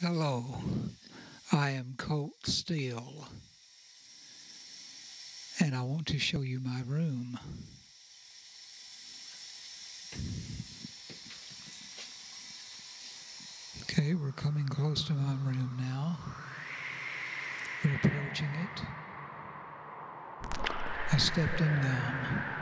Hello, I am Colt Steel, and I want to show you my room. Okay, we're coming close to my room now. We're approaching it. I stepped in down.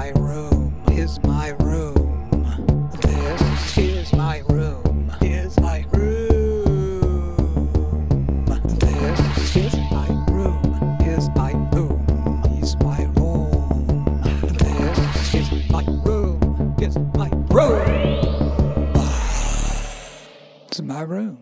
My room. Is my room. This is my room. Is my room. This is my room. Is my room. Is my room. This is my room. Is my room. It's my room.